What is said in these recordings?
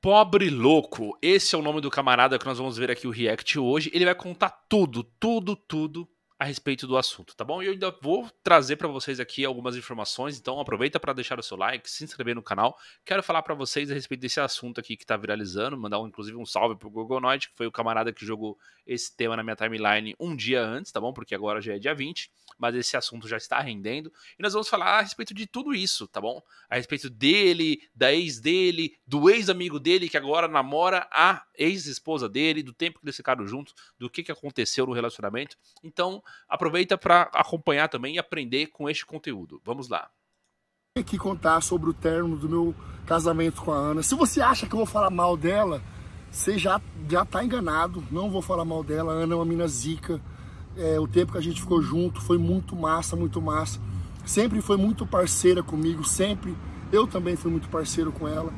Pobre Louco, esse é o nome do camarada que nós vamos ver aqui o react hoje. Ele vai contar tudo, tudo, tudo a respeito do assunto, tá bom? E eu ainda vou trazer para vocês aqui algumas informações, então aproveita para deixar o seu like, se inscrever no canal. Quero falar para vocês a respeito desse assunto aqui que tá viralizando, mandar um, inclusive um salve pro Gogonoid, que foi o camarada que jogou esse tema na minha timeline um dia antes, tá bom? Porque agora já é dia 20, mas esse assunto já está rendendo. E nós vamos falar a respeito de tudo isso, tá bom? A respeito dele, da ex dele, do ex-amigo dele que agora namora a ex-esposa dele, do tempo que eles ficaram juntos, do que, que aconteceu no relacionamento. Então, aproveita para acompanhar também e aprender com este conteúdo. Vamos lá. Aqui contar sobre o término do meu casamento com a Ana. Se você acha que eu vou falar mal dela, você já já tá enganado. Não vou falar mal dela. A Ana é uma mina zica. É, o tempo que a gente ficou junto foi muito massa, muito massa. Sempre foi muito parceira comigo, sempre. Eu também fui muito parceiro com ela.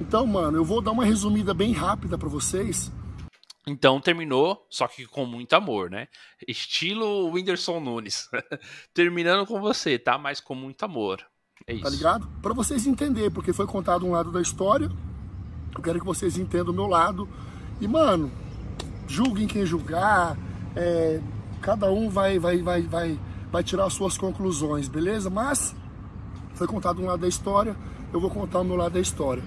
Então, mano, eu vou dar uma resumida bem rápida para vocês então terminou, só que com muito amor, né? Estilo Whindersson Nunes. Terminando com você, tá? Mas com muito amor. É tá isso. Tá ligado? Para vocês entenderem, porque foi contado um lado da história. Eu quero que vocês entendam o meu lado. E, mano, julguem quem julgar. É, cada um vai, vai, vai, vai, vai tirar as suas conclusões, beleza? Mas foi contado um lado da história. Eu vou contar o meu lado da história.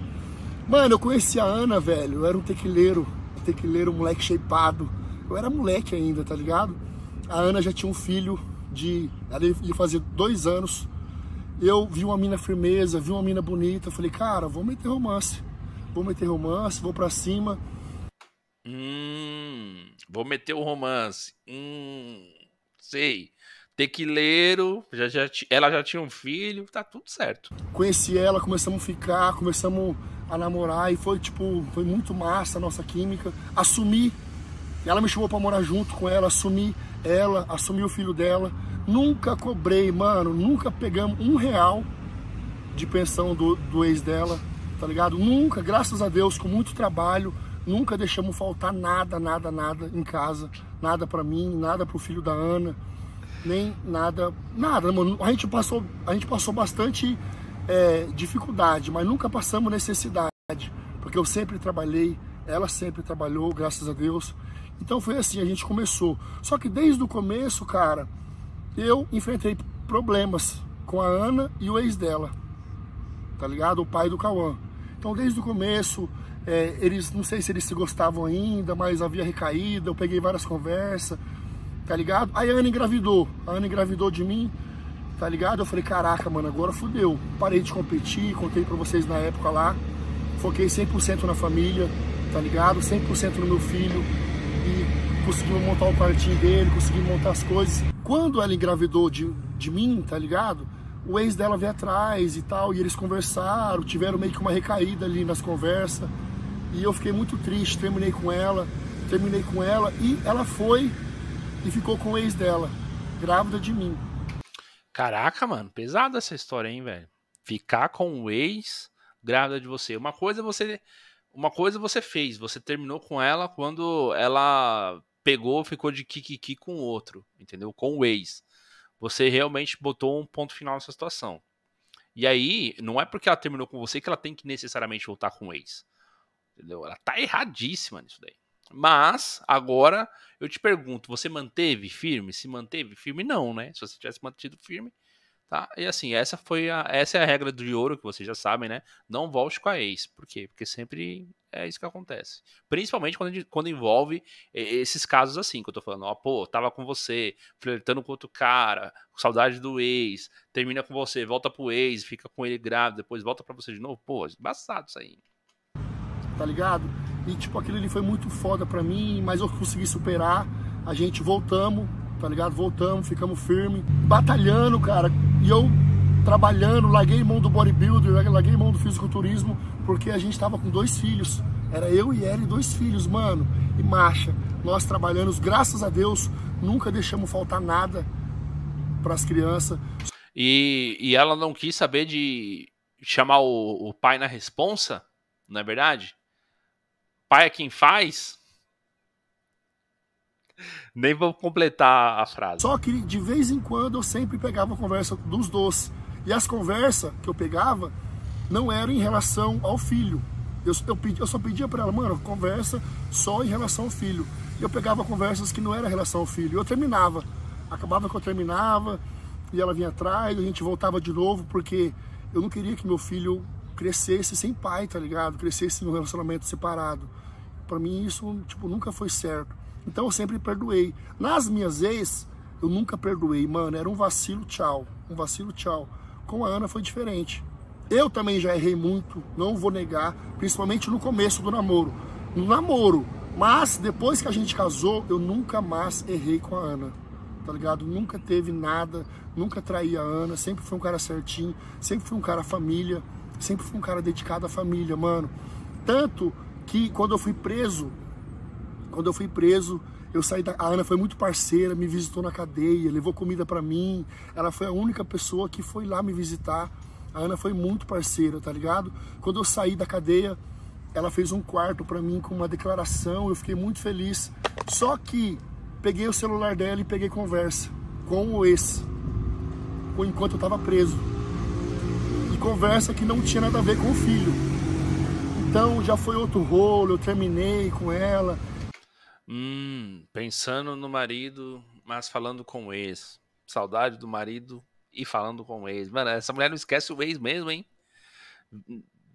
Mano, eu conheci a Ana, velho. Eu era um tequileiro ter que ler um moleque shapeado. Eu era moleque ainda, tá ligado? A Ana já tinha um filho de. Ela ia fazer dois anos. Eu vi uma mina firmeza, vi uma mina bonita. Falei, cara, vou meter romance. Vou meter romance, vou pra cima. Hum, vou meter o romance. Hum, sei. Tequileiro, já, já, ela já tinha um filho, tá tudo certo. Conheci ela, começamos a ficar, começamos a namorar e foi tipo, foi muito massa a nossa química. Assumi, ela me chamou para morar junto com ela, assumi ela, assumi o filho dela. Nunca cobrei, mano, nunca pegamos um real de pensão do, do ex dela, tá ligado? Nunca, graças a Deus, com muito trabalho, nunca deixamos faltar nada, nada, nada em casa, nada para mim, nada pro filho da Ana, nem nada, nada, mano. A gente passou, a gente passou bastante é, dificuldade, mas nunca passamos necessidade, porque eu sempre trabalhei, ela sempre trabalhou, graças a Deus. Então foi assim, a gente começou. Só que desde o começo, cara, eu enfrentei problemas com a Ana e o ex dela, tá ligado? O pai do Cauã. Então desde o começo, é, eles, não sei se eles se gostavam ainda, mas havia recaída, eu peguei várias conversas, tá ligado? Aí a Ana engravidou, a Ana engravidou de mim, tá ligado? Eu falei, caraca, mano, agora fudeu. Parei de competir, contei pra vocês na época lá. Foquei 100% na família, tá ligado? 100% no meu filho. E conseguimos montar o quartinho dele, conseguimos montar as coisas. Quando ela engravidou de, de mim, tá ligado? O ex dela veio atrás e tal, e eles conversaram, tiveram meio que uma recaída ali nas conversas. E eu fiquei muito triste, terminei com ela, terminei com ela, e ela foi e ficou com o ex dela, grávida de mim. Caraca, mano, pesada essa história, hein, velho? Ficar com o ex grávida de você. Uma coisa você uma coisa você fez, você terminou com ela quando ela pegou, ficou de kikiki com o outro, entendeu? Com o ex. Você realmente botou um ponto final nessa situação. E aí, não é porque ela terminou com você que ela tem que necessariamente voltar com o ex. Entendeu? Ela tá erradíssima nisso daí. Mas, agora, eu te pergunto, você manteve firme? Se manteve firme, não, né? Se você tivesse mantido firme, tá? E assim, essa foi a, essa é a regra de ouro que vocês já sabem, né? Não volte com a ex. Por quê? Porque sempre é isso que acontece. Principalmente quando, quando envolve esses casos assim, que eu tô falando, ó, pô, tava com você, flertando com outro cara, saudade do ex, termina com você, volta pro ex, fica com ele grávido, depois volta para você de novo. Pô, embaçado isso aí. Tá ligado? E tipo, aquilo ali foi muito foda pra mim, mas eu consegui superar. A gente voltamos, tá ligado? Voltamos, ficamos firmes, batalhando, cara. E eu trabalhando, larguei mão do bodybuilder, larguei mão do fisiculturismo, porque a gente tava com dois filhos. Era eu e ela e dois filhos, mano. E marcha. Nós trabalhando, graças a Deus, nunca deixamos faltar nada para as crianças. E, e ela não quis saber de chamar o, o pai na responsa, não é verdade? Pai é quem faz. Nem vou completar a frase. Só que de vez em quando eu sempre pegava a conversa dos dois. E as conversas que eu pegava não eram em relação ao filho. Eu, eu, pedi, eu só pedia para ela, mano, conversa só em relação ao filho. E eu pegava conversas que não era em relação ao filho. Eu terminava. Acabava que eu terminava e ela vinha atrás, a gente voltava de novo, porque eu não queria que meu filho crescesse sem pai, tá ligado? Crescesse num relacionamento separado. Para mim isso, tipo, nunca foi certo. Então eu sempre perdoei. Nas minhas ex, eu nunca perdoei, mano. Era um vacilo, tchau. Um vacilo, tchau. Com a Ana foi diferente. Eu também já errei muito, não vou negar, principalmente no começo do namoro. No namoro. Mas depois que a gente casou, eu nunca mais errei com a Ana. Tá ligado? Nunca teve nada, nunca traí a Ana, sempre foi um cara certinho, sempre foi um cara família, sempre fui um cara dedicado à família, mano. Tanto que quando eu fui preso, quando eu fui preso, eu saí da a Ana foi muito parceira, me visitou na cadeia, levou comida para mim. Ela foi a única pessoa que foi lá me visitar a Ana foi muito parceira, tá ligado? Quando eu saí da cadeia, ela fez um quarto para mim com uma declaração, eu fiquei muito feliz. Só que peguei o celular dela e peguei conversa com o ex, enquanto eu tava preso. Conversa que não tinha nada a ver com o filho. Então já foi outro rolo, eu terminei com ela. Hum, pensando no marido, mas falando com o ex. Saudade do marido, e falando com o ex. Mano, essa mulher não esquece o ex mesmo, hein?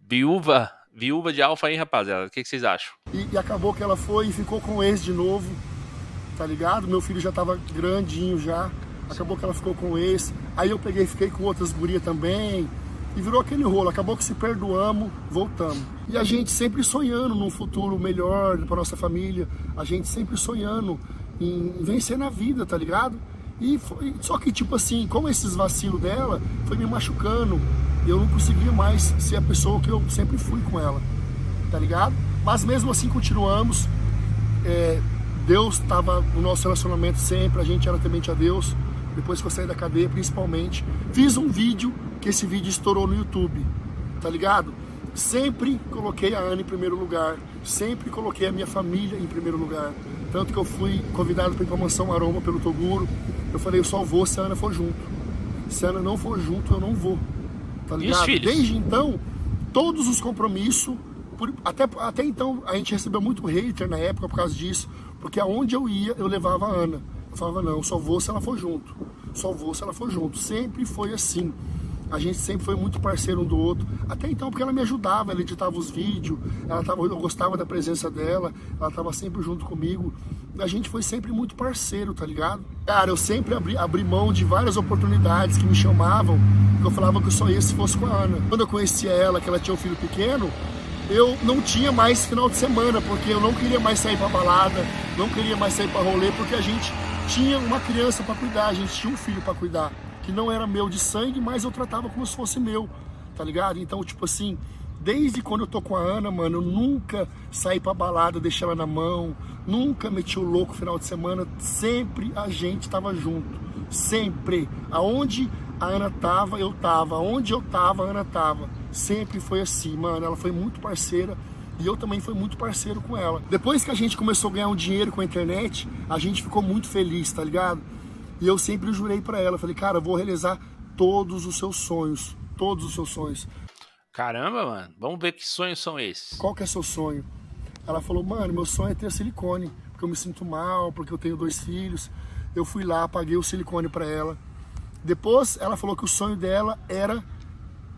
Viúva, viúva de alfa aí, rapaziada. O que, que vocês acham? E, e, acabou que ela foi e ficou com o ex de novo, tá ligado? Meu filho já tava grandinho já. Acabou que ela ficou com o ex. Aí eu peguei fiquei com outras gurias também. E virou aquele rolo. Acabou que se perdoamos, voltamos. E a gente sempre sonhando num futuro melhor para nossa família. A gente sempre sonhando em vencer na vida, tá ligado? E foi, só que tipo assim, como esses vacilos dela foi me machucando, eu não conseguia mais ser a pessoa que eu sempre fui com ela, tá ligado? Mas mesmo assim continuamos. É, Deus estava no nosso relacionamento sempre, a gente era temente a Deus. Depois que eu saí da cadeia, principalmente, fiz um vídeo que esse vídeo estourou no YouTube, tá ligado? Sempre coloquei a Ana em primeiro lugar, sempre coloquei a minha família em primeiro lugar. Tanto que eu fui convidado para ir para a Mansão Aroma pelo Toguro. Eu falei, eu só vou se a Ana for junto. Se a Ana não for junto, eu não vou. Tá ligado? Desde então, todos os compromissos, por, até, até então a gente recebeu muito hater na época por causa disso, porque aonde eu ia, eu levava a Ana. Eu falava, não, só vou se ela for junto. Só vou se ela for junto. Sempre foi assim. A gente sempre foi muito parceiro um do outro. Até então, porque ela me ajudava, ela editava os vídeos, ela tava, eu gostava da presença dela, ela estava sempre junto comigo. A gente foi sempre muito parceiro, tá ligado? Cara, eu sempre abri, abri mão de várias oportunidades que me chamavam, que eu falava que só ia se fosse com a Ana. Quando eu conhecia ela, que ela tinha um filho pequeno, eu não tinha mais final de semana, porque eu não queria mais sair pra balada, não queria mais sair pra rolê, porque a gente tinha uma criança para cuidar, a gente tinha um filho para cuidar que não era meu de sangue, mas eu tratava como se fosse meu, tá ligado? Então, tipo assim, desde quando eu tô com a Ana, mano, eu nunca saí pra balada, deixei ela na mão, nunca meti o louco final de semana, sempre a gente tava junto, sempre. Aonde a Ana tava, eu tava, aonde eu tava, a Ana tava. Sempre foi assim, mano, ela foi muito parceira, e eu também fui muito parceiro com ela. Depois que a gente começou a ganhar um dinheiro com a internet, a gente ficou muito feliz, tá ligado? E eu sempre jurei para ela, falei, cara, vou realizar todos os seus sonhos, todos os seus sonhos. Caramba, mano, vamos ver que sonhos são esses. Qual que é seu sonho? Ela falou, mano, meu sonho é ter silicone, porque eu me sinto mal, porque eu tenho dois filhos. Eu fui lá, paguei o silicone para ela. Depois ela falou que o sonho dela era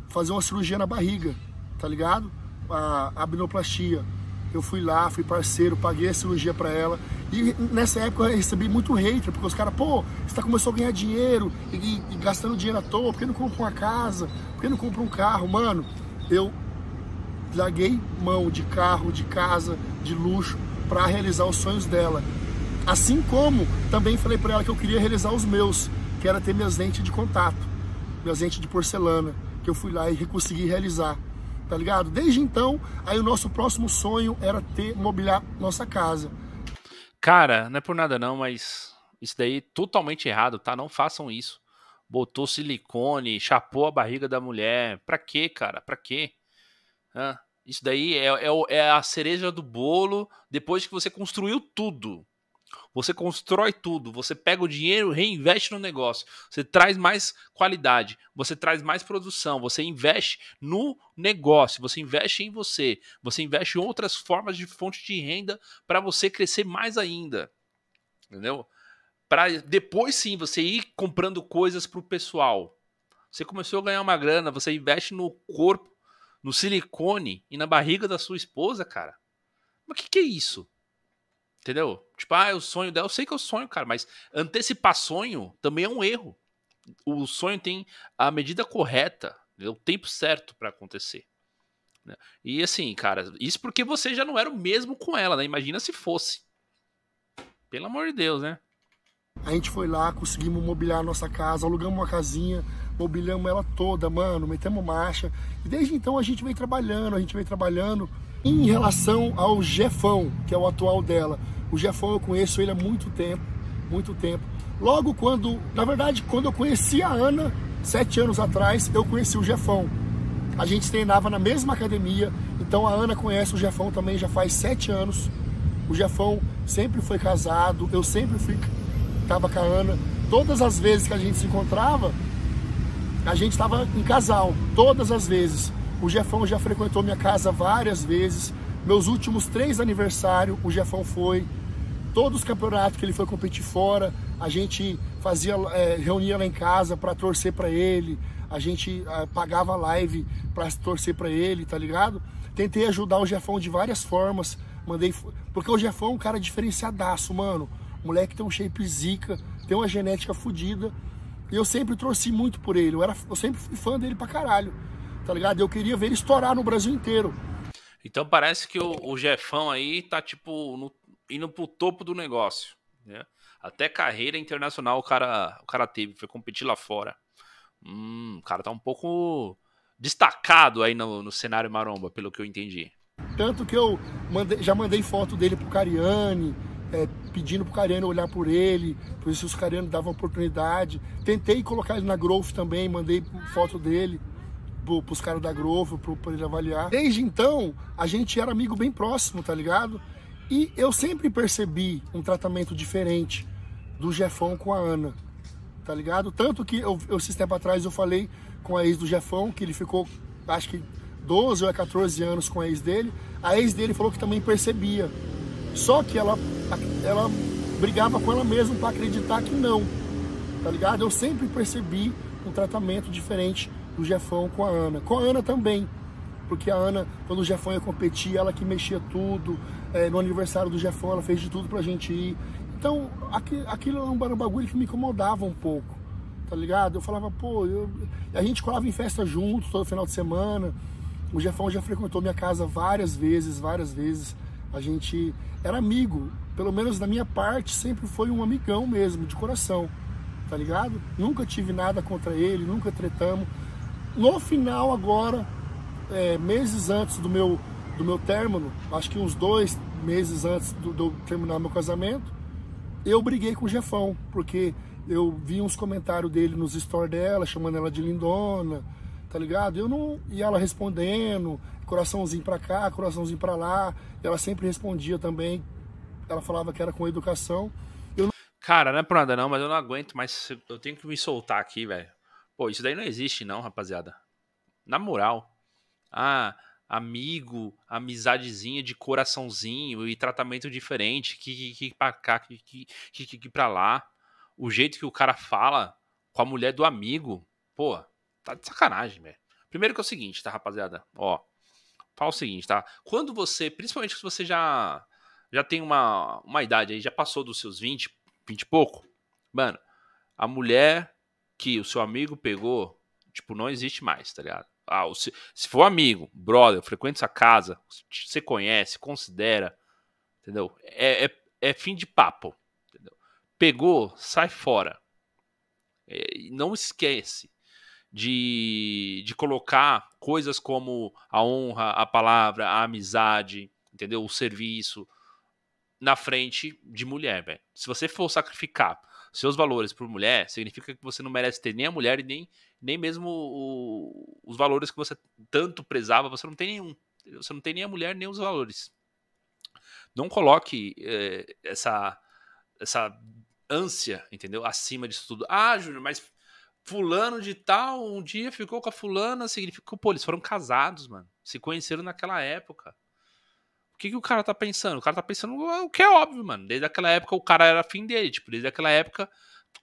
fazer uma cirurgia na barriga, tá ligado? A abnoplastia. Eu fui lá, fui parceiro, paguei a cirurgia para ela. E nessa época eu recebi muito hater, porque os caras, pô, você tá começou a ganhar dinheiro e, e, e, gastando dinheiro à toa, por que não compra uma casa? Por que não compra um carro? Mano, eu larguei mão de carro, de casa, de luxo, para realizar os sonhos dela. Assim como também falei para ela que eu queria realizar os meus, que era ter minhas lentes de contato, minhas lentes de porcelana, que eu fui lá e consegui realizar tá ligado? Desde então, aí o nosso próximo sonho era ter, mobiliar nossa casa. Cara, não é por nada não, mas isso daí é totalmente errado, tá? Não façam isso. Botou silicone, chapou a barriga da mulher. Pra quê, cara? Pra quê? Hã? Isso daí é, é, é, a cereja do bolo depois que você construiu tudo. Você constrói tudo, você pega o dinheiro, reinveste no negócio, você traz mais qualidade, você traz mais produção, você investe no negócio, você investe em você, você investe em outras formas de fonte de renda para você crescer mais ainda. Entendeu? Para depois sim você ir comprando coisas para o pessoal. Você começou a ganhar uma grana, você investe no corpo, no silicone e na barriga da sua esposa, cara. Mas o que, que é isso? Entendeu? Tipo, ah, o sonho dela. Eu sei que é o sonho, cara, mas antecipar sonho também é um erro. O sonho tem a medida correta, o tempo certo para acontecer. Né? E assim, cara, isso porque você já não era o mesmo com ela, né? Imagina se fosse. Pelo amor de Deus, né? A gente foi lá, conseguimos mobiliar a nossa casa, alugamos uma casinha, mobiliamos ela toda, mano, metemos marcha. E desde então a gente vem trabalhando, a gente vem trabalhando em relação ao Jefão, que é o atual dela. O Jefão eu conheço ele há muito tempo, muito tempo. Logo quando, na verdade, quando eu conheci a Ana, sete anos atrás, eu conheci o Jefão. A gente treinava na mesma academia, então a Ana conhece o Jefão também já faz sete anos. O Jefão sempre foi casado, eu sempre fui, estava com a Ana. Todas as vezes que a gente se encontrava, a gente estava em casal, todas as vezes. O Jefão já frequentou minha casa várias vezes. Meus últimos três aniversários, o Jefão foi. Todos os campeonatos que ele foi competir fora, a gente fazia, é, reunia lá em casa para torcer para ele. A gente é, pagava live para torcer para ele, tá ligado? Tentei ajudar o Jefão de várias formas. Mandei, porque o Jefão é um cara diferenciadaço, mano. O moleque tem um shape zica, tem uma genética fodida. E eu sempre torci muito por ele. Eu, era, eu sempre fui fã dele pra caralho tá ligado? Eu queria ver ele estourar no Brasil inteiro. Então parece que o, o Jefão aí tá, tipo, no, indo pro topo do negócio, né? Até carreira internacional o cara, o cara teve, foi competir lá fora. Hum, o cara tá um pouco destacado aí no, no cenário maromba, pelo que eu entendi. Tanto que eu mandei, já mandei foto dele pro Cariani, é, pedindo pro Cariani olhar por ele, por se os Cariani davam oportunidade. Tentei colocar ele na Growth também, mandei foto dele pro, pros caras da pro, pra ele avaliar. Desde então, a gente era amigo bem próximo, tá ligado? E eu sempre percebi um tratamento diferente do Jefão com a Ana, tá ligado? Tanto que eu, eu esses tempo atrás eu falei com a ex do Jefão, que ele ficou, acho que 12 ou 14 anos com a ex dele. A ex dele falou que também percebia. Só que ela, ela brigava com ela mesma para acreditar que não, tá ligado? Eu sempre percebi um tratamento diferente do Jefão com a Ana. Com a Ana também, porque a Ana, quando o Jefão ia competir, ela que mexia tudo. É, no aniversário do Jefão, ela fez de tudo pra gente ir. Então, aquilo era um bagulho que me incomodava um pouco, tá ligado? Eu falava, pô, eu... a gente colava em festa junto todo final de semana. O Jefão já frequentou minha casa várias vezes, várias vezes. A gente era amigo, pelo menos da minha parte, sempre foi um amigão mesmo, de coração, tá ligado? Nunca tive nada contra ele, nunca tretamos. No final agora, é, meses antes do meu, do meu término, acho que uns dois meses antes de eu terminar meu casamento, eu briguei com o Jefão, porque eu vi uns comentários dele nos stories dela, chamando ela de lindona, tá ligado? Eu não. E ela respondendo, coraçãozinho pra cá, coraçãozinho pra lá. Ela sempre respondia também. Ela falava que era com educação. Não... Cara, não é por nada não, mas eu não aguento mais. Eu tenho que me soltar aqui, velho. Pô, isso daí não existe, não, rapaziada. Na moral. Ah, amigo, amizadezinha de coraçãozinho e tratamento diferente, que, que, que pra cá, que, que, que, que pra lá. O jeito que o cara fala com a mulher do amigo, pô, tá de sacanagem, velho. Primeiro que é o seguinte, tá, rapaziada? Ó, fala o seguinte, tá? Quando você, principalmente se você já já tem uma, uma idade aí, já passou dos seus 20, 20 e pouco, mano, a mulher que o seu amigo pegou, tipo, não existe mais, tá ligado? Ah, se, se for amigo, brother, frequenta essa casa, você conhece, considera, entendeu? É, é, é fim de papo, entendeu? Pegou, sai fora. É, não esquece de, de colocar coisas como a honra, a palavra, a amizade, entendeu? O serviço na frente de mulher, velho. Se você for sacrificar seus valores por mulher, significa que você não merece ter nem a mulher e nem, nem mesmo o, os valores que você tanto prezava, você não tem nenhum. Você não tem nem a mulher nem os valores. Não coloque é, essa essa ânsia, entendeu? Acima disso tudo. Ah, Júnior, mas fulano de tal um dia ficou com a fulana, significa, pô, eles foram casados, mano. Se conheceram naquela época. O que, que o cara tá pensando? O cara tá pensando o que é óbvio, mano. Desde aquela época o cara era afim dele, tipo, desde aquela época,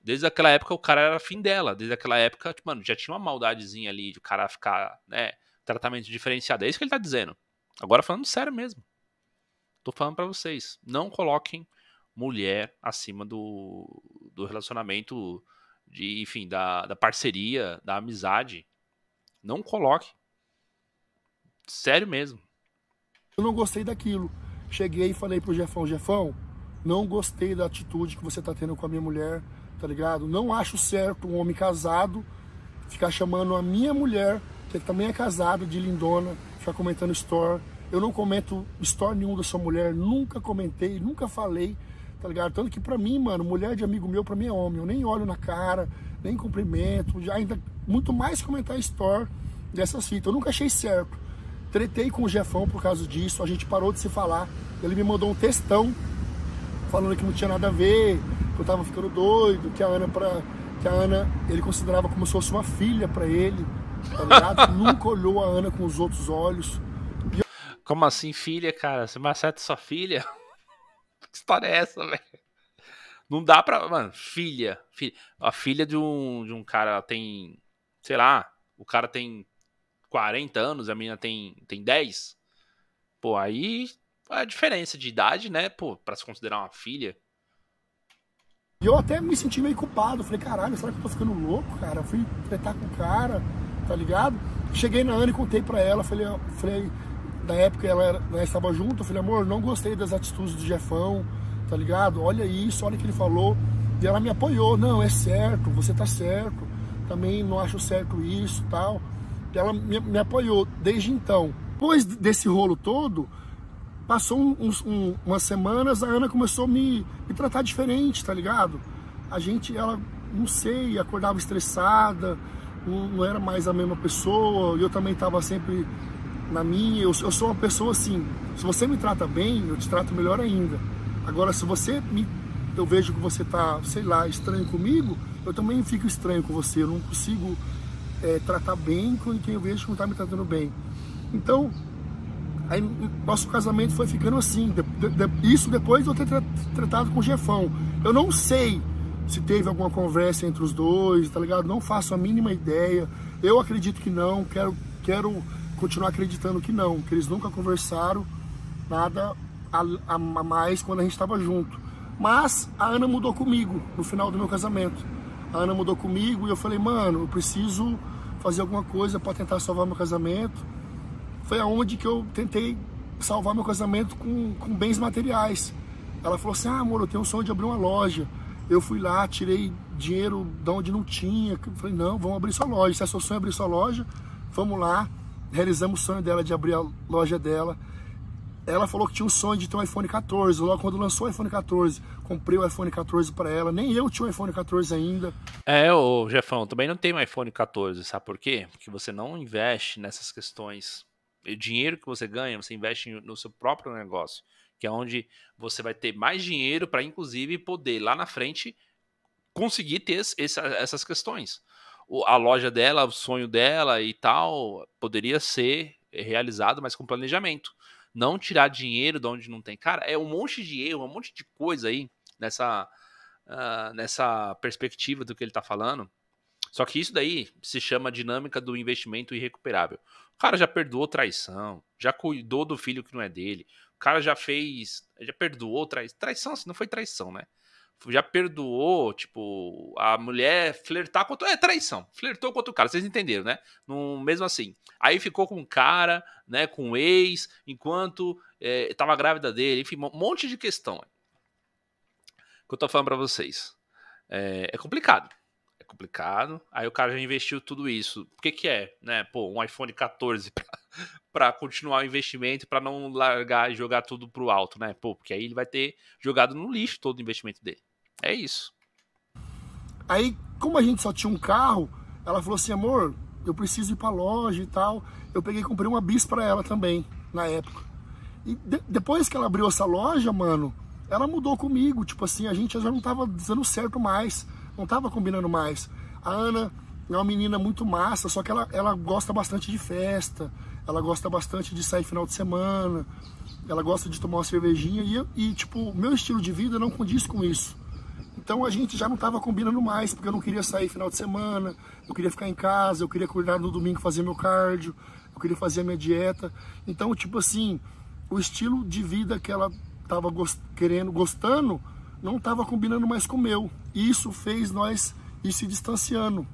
desde aquela época o cara era afim dela, desde aquela época, tipo, mano, já tinha uma maldadezinha ali de o cara ficar, né, tratamento diferenciado. É isso que ele tá dizendo. Agora falando sério mesmo. Tô falando para vocês, não coloquem mulher acima do, do relacionamento de, enfim, da, da parceria, da amizade. Não coloque. Sério mesmo. Eu não gostei daquilo. Cheguei e falei pro Jefão, Jefão, não gostei da atitude que você tá tendo com a minha mulher, tá ligado? Não acho certo um homem casado ficar chamando a minha mulher, que também é casada, de lindona, ficar comentando store. Eu não comento store nenhum da sua mulher, nunca comentei, nunca falei tá ligado? Tanto que pra mim, mano, mulher de amigo meu, pra mim é homem. Eu nem olho na cara, nem cumprimento, já ainda muito mais comentar store dessas fitas. Eu nunca achei certo. Tretei com o Jefão por causa disso, a gente parou de se falar. Ele me mandou um textão falando que não tinha nada a ver, que eu tava ficando doido, que a Ana pra, que a Ana ele considerava como se fosse uma filha para ele, tá ligado? Nunca olhou a Ana com os outros olhos. Como assim, filha, cara? Você maceta sua filha? Que história é essa, velho? Não dá pra. Mano, filha, filha. A filha de um, de um cara tem. Sei lá, o cara tem 40 anos, a menina tem, tem 10. Pô, aí a diferença de idade, né? Pô, pra se considerar uma filha. E eu até me senti meio culpado. Falei, caralho, será que eu tô ficando louco, cara? fui tretar com o cara, tá ligado? Cheguei na Ana e contei pra ela. Falei, falei na época ela era, nós estava junto, eu falei, amor, não gostei das atitudes do Jefão, tá ligado? Olha isso, olha o que ele falou. E ela me apoiou, não, é certo, você tá certo, também não acho certo isso tal. E ela me, me apoiou desde então. Depois desse rolo todo, passou uns, um, umas semanas, a Ana começou a me, me tratar diferente, tá ligado? A gente, ela, não sei, acordava estressada, não, não era mais a mesma pessoa, e eu também estava sempre na minha, eu, eu sou uma pessoa assim, se você me trata bem, eu te trato melhor ainda. Agora, se você me, eu vejo que você tá, sei lá, estranho comigo, eu também fico estranho com você, eu não consigo é, tratar bem com quem eu vejo que não tá me tratando bem. Então, aí, nosso casamento foi ficando assim, de, de, isso depois de eu ter tratado com o Jefão. Eu não sei se teve alguma conversa entre os dois, tá ligado? Não faço a mínima ideia. Eu acredito que não, quero, quero continuar acreditando que não, que eles nunca conversaram nada a, a mais quando a gente estava junto. Mas a Ana mudou comigo no final do meu casamento. A Ana mudou comigo e eu falei, mano, eu preciso fazer alguma coisa para tentar salvar meu casamento. Foi aonde que eu tentei salvar meu casamento com, com bens materiais. Ela falou assim, ah, amor, eu tenho um sonho de abrir uma loja. Eu fui lá, tirei dinheiro de onde não tinha. falei, não, vamos abrir sua loja. Se é seu sonho abrir sua loja, vamos lá realizamos o sonho dela de abrir a loja dela. Ela falou que tinha um sonho de ter um iPhone 14. Logo quando lançou o iPhone 14, comprei o iPhone 14 para ela. Nem eu tinha o iPhone 14 ainda. É, o Jefão, também não tem um iPhone 14, sabe por quê? Porque você não investe nessas questões. O dinheiro que você ganha, você investe no seu próprio negócio, que é onde você vai ter mais dinheiro para, inclusive, poder lá na frente conseguir ter essa, essas questões a loja dela, o sonho dela e tal, poderia ser realizado, mas com planejamento. Não tirar dinheiro de onde não tem. Cara, é um monte de erro, um monte de coisa aí nessa, uh, nessa perspectiva do que ele tá falando. Só que isso daí se chama dinâmica do investimento irrecuperável. O cara já perdoou traição, já cuidou do filho que não é dele, o cara já fez, já perdoou traição. Traição, assim, não foi traição, né? já perdoou, tipo, a mulher flertar com outro. É traição. Flertou com outro cara, vocês entenderam, né? No, mesmo assim. Aí ficou com um cara, né? Com um ex, enquanto é, tava grávida dele. Enfim, um monte de questão. Que eu tô falando pra vocês. É, é complicado. É complicado. Aí o cara já investiu tudo isso. O que que é, né? Pô, um iPhone 14 pra, pra continuar o investimento, para não largar e jogar tudo pro alto, né? Pô, porque aí ele vai ter jogado no lixo todo o investimento dele. É isso. Aí, como a gente só tinha um carro, ela falou assim, amor, eu preciso ir pra loja e tal. Eu peguei e comprei uma bis para ela também, na época. E de, depois que ela abriu essa loja, mano, ela mudou comigo, tipo assim, a gente já não tava dando certo mais, não tava combinando mais. A Ana é uma menina muito massa, só que ela, ela gosta bastante de festa, ela gosta bastante de sair final de semana, ela gosta de tomar uma cervejinha e, e tipo, meu estilo de vida não condiz com isso. Então a gente já não estava combinando mais, porque eu não queria sair final de semana, eu queria ficar em casa, eu queria cuidar no domingo, fazer meu cardio, eu queria fazer a minha dieta. Então, tipo assim, o estilo de vida que ela estava gost querendo, gostando, não estava combinando mais com o meu. E isso fez nós ir se distanciando.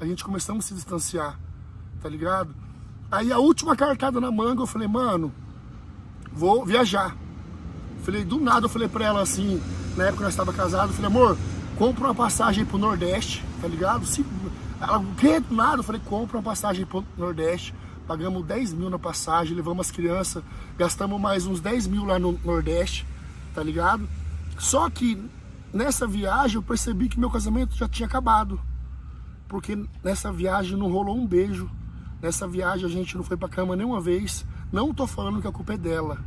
A gente começamos a se distanciar, tá ligado? Aí a última cartada na manga, eu falei, mano, vou viajar. Falei, do nada, eu falei pra ela assim, na época nós estava casados, falei, amor, compra uma passagem pro Nordeste, tá ligado? Se, ela, o? Do nada, eu falei, compra uma passagem pro Nordeste. Pagamos 10 mil na passagem, levamos as crianças, gastamos mais uns 10 mil lá no Nordeste, tá ligado? Só que nessa viagem eu percebi que meu casamento já tinha acabado. Porque nessa viagem não rolou um beijo. Nessa viagem a gente não foi pra cama nenhuma vez. Não tô falando que a culpa é dela.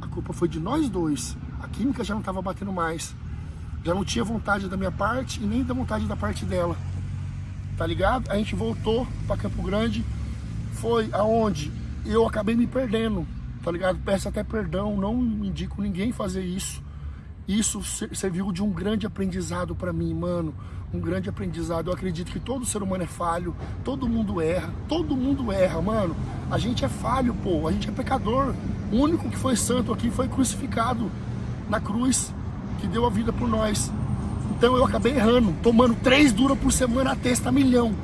A culpa foi de nós dois. A química já não tava batendo mais. Já não tinha vontade da minha parte e nem da vontade da parte dela. Tá ligado? A gente voltou para Campo Grande. Foi aonde eu acabei me perdendo. Tá ligado? Peço até perdão, não indico ninguém fazer isso. Isso serviu de um grande aprendizado para mim, mano. Um grande aprendizado. Eu acredito que todo ser humano é falho, todo mundo erra, todo mundo erra, mano. A gente é falho, pô, a gente é pecador. O único que foi santo aqui foi crucificado na cruz, que deu a vida por nós. Então eu acabei errando, tomando três duras por semana a testa milhão.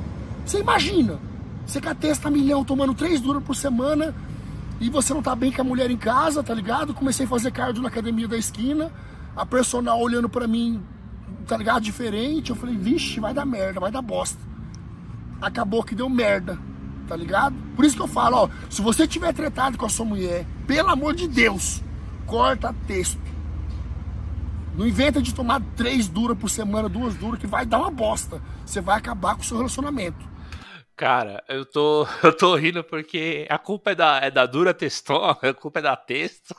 Você imagina? Você com a testa milhão, tomando três duras por semana e você não tá bem com a mulher em casa, tá ligado? Comecei a fazer cardio na academia da esquina a personal olhando pra mim, tá ligado? Diferente. Eu falei, vixe, vai dar merda, vai dar bosta. Acabou que deu merda, tá ligado? Por isso que eu falo, ó, se você tiver tratado com a sua mulher, pelo amor de Deus, corta texto. Não inventa de tomar três duras por semana, duas duras, que vai dar uma bosta. Você vai acabar com o seu relacionamento. Cara, eu tô, eu tô rindo porque a culpa é da, é da dura textão, a culpa é da texto.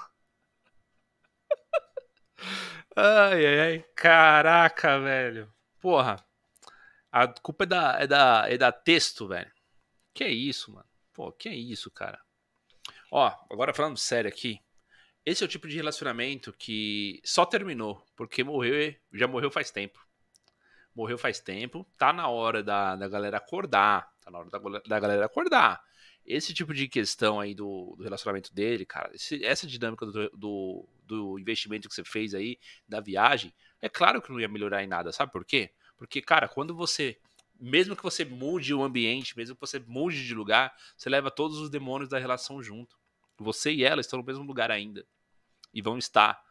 Ai, ai, ai. Caraca, velho. Porra. A culpa é da, é da, é da texto, velho. Que é isso, mano? Pô, que é isso, cara? Ó, agora falando sério aqui. Esse é o tipo de relacionamento que só terminou porque morreu, já morreu faz tempo. Morreu faz tempo. Tá na hora da, da galera acordar. Tá na hora da, da galera acordar esse tipo de questão aí do, do relacionamento dele, cara, esse, essa dinâmica do, do, do, investimento que você fez aí, da viagem, é claro que não ia melhorar em nada, sabe por quê? Porque, cara, quando você, mesmo que você mude o ambiente, mesmo que você mude de lugar, você leva todos os demônios da relação junto. Você e ela estão no mesmo lugar ainda. E vão estar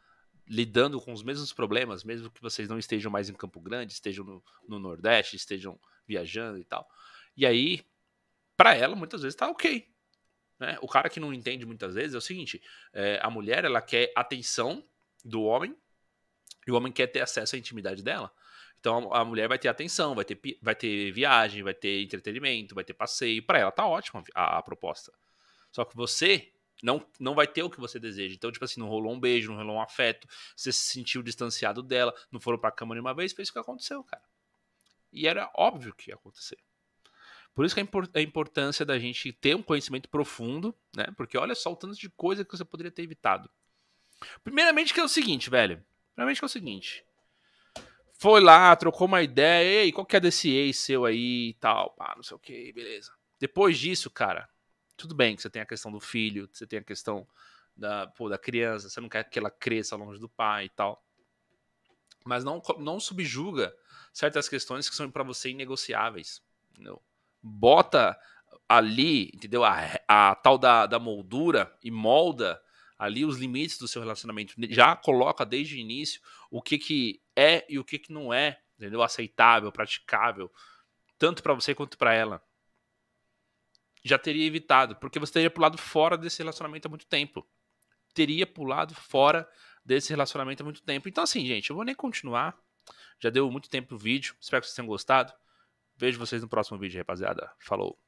lidando com os mesmos problemas, mesmo que vocês não estejam mais em Campo Grande, estejam no, no Nordeste, estejam viajando e tal. E aí, para ela muitas vezes tá ok. Né? O cara que não entende muitas vezes é o seguinte: é, a mulher ela quer atenção do homem e o homem quer ter acesso à intimidade dela. Então a mulher vai ter atenção, vai ter, vai ter viagem, vai ter entretenimento, vai ter passeio. Para ela tá ótima a, a, proposta. Só que você não, não vai ter o que você deseja. Então, tipo assim, não rolou um beijo, não rolou um afeto, você se sentiu distanciado dela, não foram pra cama nenhuma vez, fez o que aconteceu, cara. E era óbvio que ia acontecer. Por isso que a, importância da gente ter um conhecimento profundo, né? Porque olha só o tanto de coisa que você poderia ter evitado. Primeiramente que é o seguinte, velho. Primeiramente que é o seguinte. Foi lá, trocou uma ideia, ei, qual que é desse ex seu aí e tal, pá, não sei o que, beleza. Depois disso, cara, tudo bem que você tem a questão do filho, você tem a questão da, pô, da criança, você não quer que ela cresça longe do pai e tal. Mas não, não subjuga certas questões que são para você inegociáveis. Entendeu? Bota ali, entendeu? A, a tal da, da moldura e molda ali os limites do seu relacionamento. Já coloca desde o início o que, que é e o que, que não é, entendeu? Aceitável, praticável, tanto para você quanto para ela. Já teria evitado, porque você teria pulado fora desse relacionamento há muito tempo. Teria pulado fora desse relacionamento há muito tempo. Então, assim, gente, eu vou nem continuar. Já deu muito tempo o vídeo. Espero que vocês tenham gostado. Vejo vocês no próximo vídeo, rapaziada. Falou!